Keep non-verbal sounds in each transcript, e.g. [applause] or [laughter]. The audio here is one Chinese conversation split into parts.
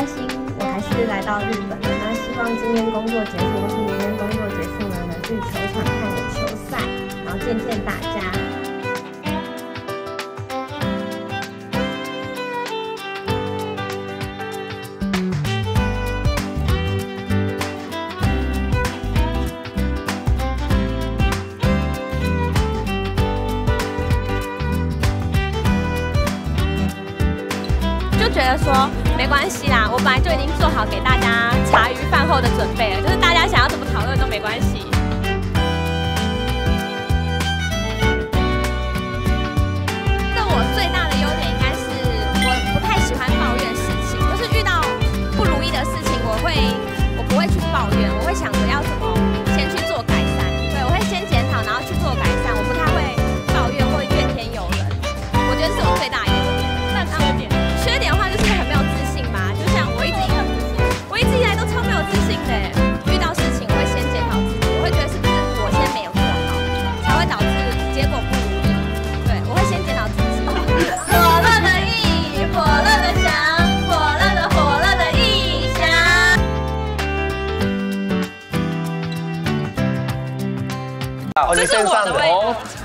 开心，我还是来到日本了。那希望今天工作结束或是明天工作结束呢，能去球场看个球赛，然后见见大家。没关系啦，我本来就已经做好给大家茶余饭后的准备了，就是大家想要怎么讨论都没关系。这我最大的优点应该是我不太喜欢抱怨事情，就是遇到不如意的事情，我会我不会去抱怨，我会想着要怎么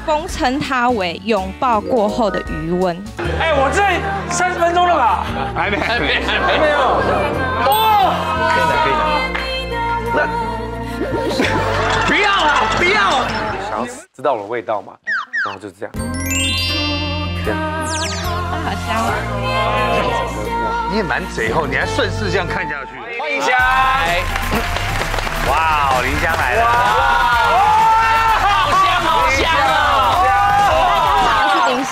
哦，风称它为拥抱过后的余温。哎，我这三十分钟了吧？还没还没还没有。哦，可以的可以的。那不要了，不要！想要知道我的味道嘛？然后就这样，这样。好香啊！你也蛮贼后，你还顺势这样看下去。欢迎香，哇哦，林香来了。好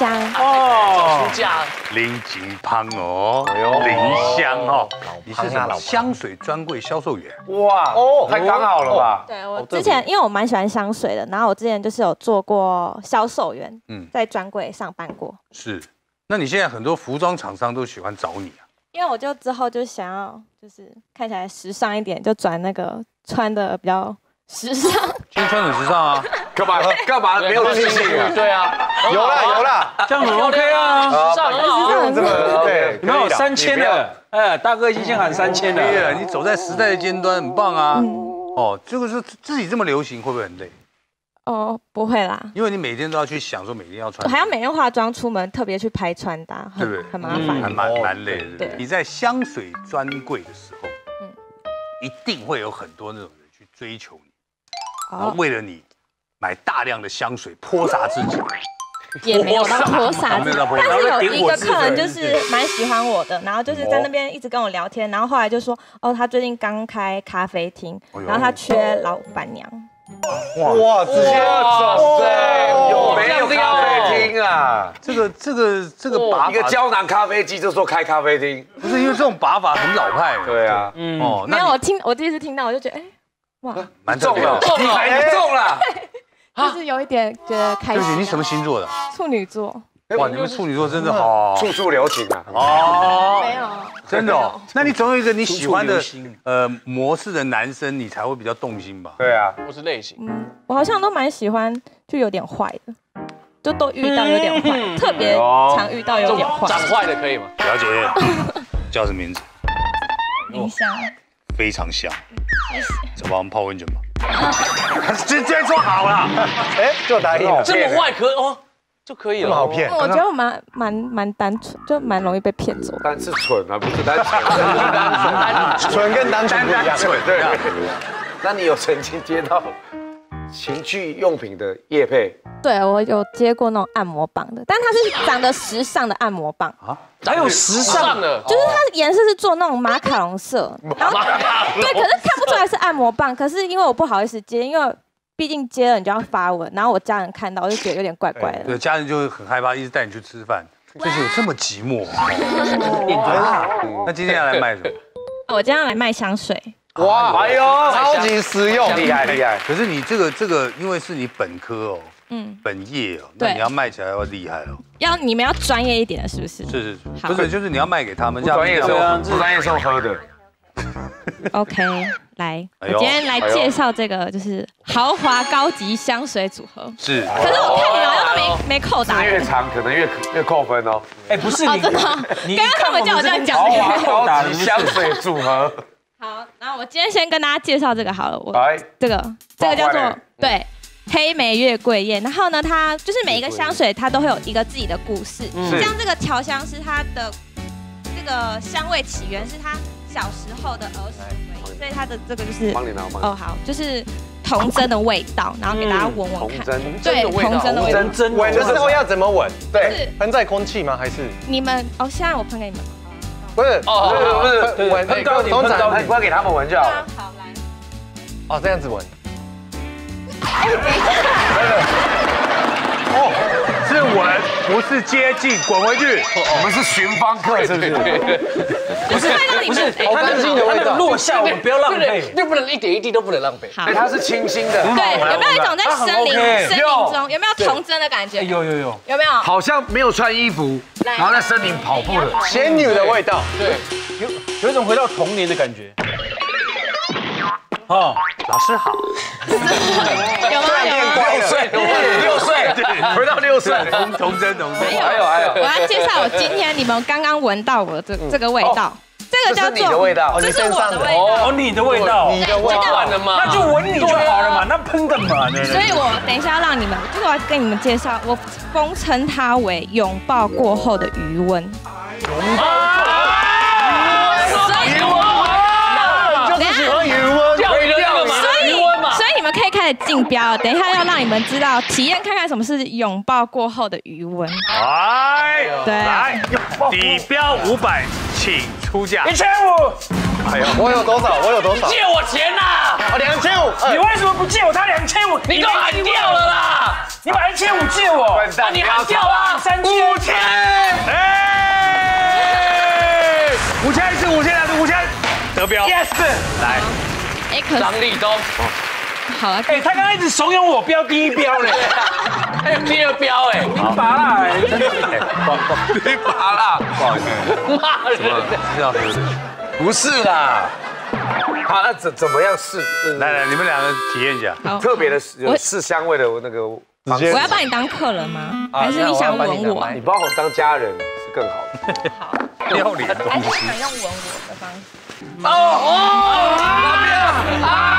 香，哦，暑假林金胖哦，哎呦林香哦，你是什么老香水专柜销售员？哇哦，太刚好了吧？对我之前因为我蛮喜欢香水的，然后我之前就是有做过销售员，嗯，在专柜上班过。是。那你现在很多服装厂商都喜欢找你啊？因为我就之后就想要就是看起来时尚一点，就转那个穿的比较时尚。先穿很时尚啊，[laughs] 干嘛？[laughs] 干嘛没有自信啊？[laughs] 对啊，有了有了，这样很 OK 啊，时尚很好啊。不用这么对，你们有三千的，哎，大哥已经先喊三千对了，了。你走在时代的尖端，很棒啊。嗯，哦，这个是自己这么流行，会不会很累？哦，不会啦，因为你每天都要去想说每天要穿我，还要每天化妆出门，特别去拍穿搭，对不对？很很麻还烦。蛮蛮累的。对你在香水专柜的时候，嗯。一定会有很多那种人去追求你，然后哦，为了你买大量的香水泼洒自己。也没有到泼洒但是有一个客人就是蛮喜欢我的，然后就是在那边一直跟我聊天，然后后来就说，哦，他最近刚开咖啡厅，然后他缺老板娘。哇，直接走塞，有没有这样咖啡厅啊？这个这个这个把一个法胶囊咖啡机就说开咖啡厅，不是因为这种把法很老派。对啊，嗯，哦，没有，我听我第一次听到，我就觉得，哎，哇，蛮特中了，别的。你还中了，就是有一点觉得开心啊。对不起，你什么星座的？处女座？哇，你们处女座真的好处处留情啊！哦，没有，真的哦。那你总有一个你喜欢的呃模式的男生，你才会比较动心吧？对啊，不是类型。嗯，我好像都蛮喜欢，就有点坏的，就都遇到有点坏，特别常遇到有点坏。长坏的可以吗？了解，[laughs] 叫什么名字？林香，非常香。走吧，我们泡温泉吧。[laughs] 直接说好了。[laughs] 哎，就答应了，这么坏可哦就可以了。这么好骗，我觉得我蛮蛮蛮单纯，就蛮容易被骗走的。但是蠢啊，不是单纯，[laughs] 蠢跟单纯不一样，蠢对。那你有曾经接到情趣用品的叶配，对我有接过那种按摩棒的，但它是长得时尚的按摩棒，啊，哪有时尚？的，就是它的颜色是做那种马卡龙色，然后 [laughs] 对，可是看不出来是按摩棒，可是因为我不好意思接，因为毕竟接了你就要发文，然后我家人看到我就觉得有点怪怪的。对，家人就会很害怕，一直带你去吃饭，[laughs] 就是有这么寂寞。[laughs] 那今天要来卖什么？我今天要来卖香水，哇，哎呦，超级实用，厉害厉害，可是你这个这个，因为是你本科哦，嗯，本业哦，那你要卖起来要厉害哦。要你们要专业一点的，是不是？是是是，不是就是你要卖给他们，不专业这样是用不专业是用喝的，OK，来，我今天来介绍这个就是豪华高级香水组合。是。可是我看你好像都没没扣打。字。越长可能越越扣分哦。哎，不是你，刚刚他们叫我这样讲豪华高级 [laughs] 香水组合，好，我今天先跟大家介绍这个好了，我来，这个这个叫做对黑莓月桂叶，然后呢，它就是每一个香水它都会有一个自己的故事，是像这个调香师它的这个香味起源是他小时候的儿时回忆，所以它的这个就是帮你拿，我帮你。哦好，就是童真的味道，然后给大家闻闻看，童真，对童真的味道，真真闻的时候要怎么闻？对，是。喷在空气吗？还是？你们哦，现在我喷给你们，不是？不是不是，闻喷高点通常喷高点哎，不要给他们闻就好了。好来，哦这样子闻，哦，是闻，不是接近，滚回去。我们是寻芳客，是不是？不是不是，哎他那干净的味道个那个落下，我们不要浪费。就不能一点一滴都不能浪费。好哎，。它是清新的，对，有没有一种在森林森林中有没有童真的感觉？哎有有有，有没有？好像没有穿衣服，然后在森林跑步的。仙女的味道，对，有有一种回到童年的感觉。哦，老师好，[laughs] 有吗？有吗？六岁，六岁，回到六岁。童童真童真。还有还有我，要介绍我今天你们刚刚闻到我的这这个味道，这个叫做你的味做，道，这是我的味道。哦，你的味道，你的味道，吗？那就闻你就好了嘛，那喷干嘛呢？所以我等一下要让你们，就是我要跟你们介绍，我封称它为拥抱过后的余温。所以，就是喜欢余温，钓鱼的那个嘛，所以余温嘛，所以你竞标了，等一下要让你们知道，体验看看什么是拥抱过后的余温。来，对来，底标五百，请出价一。千五，哎呀我有多少？我有多少？借我钱呐！哦，两千五。你为什么不借我他两千五？你给我喊掉了啦！你把一千五借我，笨蛋，你喊掉啦！三千五千，哎，五千一次，五千两次，五千，得标。yes。来，哎，可是张立东，好啊，哎，他刚刚一直怂恿我标第一标嘞，还 [laughs] 有第二标哎，你拔啦，真的。你拔啦，不好意思，骂人！是。不是啦。好，那怎怎么样试？来来，你们两个体验一下。特别的试香味的那个我要把你当客人吗？啊还是你想吻我？你把我当家人是更好的。好，要脸东还是西。想用吻我的方式？哦哦？啊！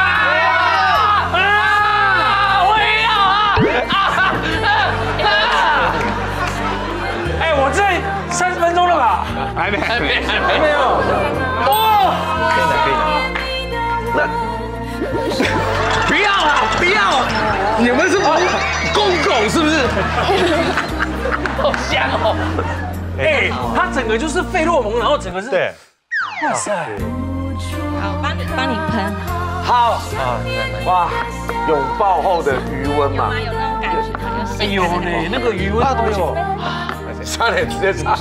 吧？还没，还没。还没有。哦，不要啦，不要！你们是公狗是不是？好香哦！哎，它整个就是费洛蒙，然后整个是，对，哇塞，好，我帮你帮你喷，好，啊，哇，拥抱后的余温嘛有那种感觉？有哎呦呢，那个余温都有。差点直接擦。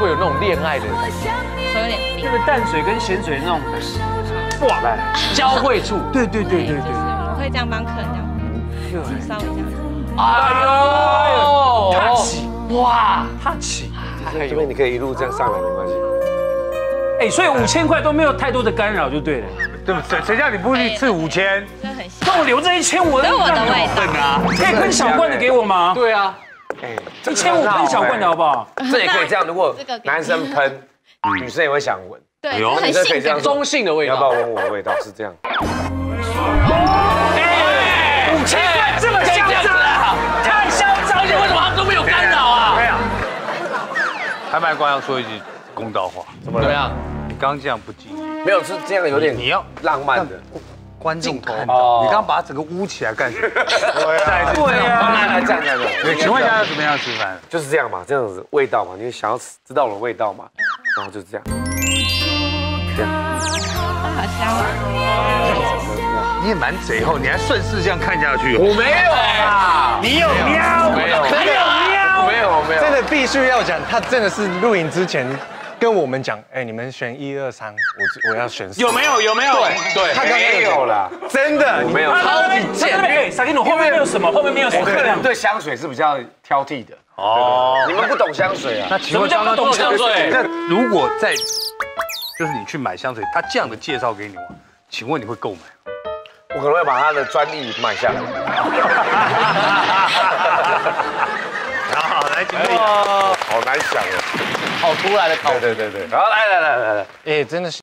会有那种恋爱的那。个淡水跟咸水那种哇，来，交汇处。对对对对就是对，我会这样帮客人这样喷，稍微这样子。哎呦，他起哇！他起，这边你可以一路这样上来没关系。哎，所以五千块都没有太多的干扰就对了。对不对？谁叫你不去吃五千？那我留这一千五，这是我的味道。可以喷小罐的给我吗？对啊，哎，一千五喷小罐的好不好？这也可以这样，如果男生喷，女生也会想闻。对，很性感女生可以这样。中性的味道要不要道。闻我的味道？是这样。哎，五千块这么嚣张，啊！太嚣张而且为什了。么他们都没有干扰啊？对啊。拍卖官要说一句公道话，怎么了？怎么样？你刚刚这样不敬业，没有，是这样有点你要浪漫的。观众看哦。到，你刚刚把它整个捂起来干什么？对啊，对来来这样这样，对，请问一下要怎么样吃饭？就是这样嘛，这样子味道嘛，你想要知道我的味道嘛，然后就是这样，这样，好香啊！你也蛮贼哦，你还顺势这样看下去。我没有啊，你有。喵，没有。没有喵，没有没有，真的必须要讲，他真的是录影之前跟我们讲，哎，你们选一二三，我我要选四。有没有？有没有？对，他刚刚没有啦，真的，没有。超级贱。哎，萨金努后面没有什么，后面没有什么我客人。对香水是比较挑剔的哦，你们不懂香水啊？那请什么叫不懂香水？那如果在，就是你去买香水，他这样的介绍给你，请问你会购买？我可能会把他的专利买下来。[laughs] 好，来，请问。好难想哦，好突然的考对对对对，然后来来来来来，哎，真的是。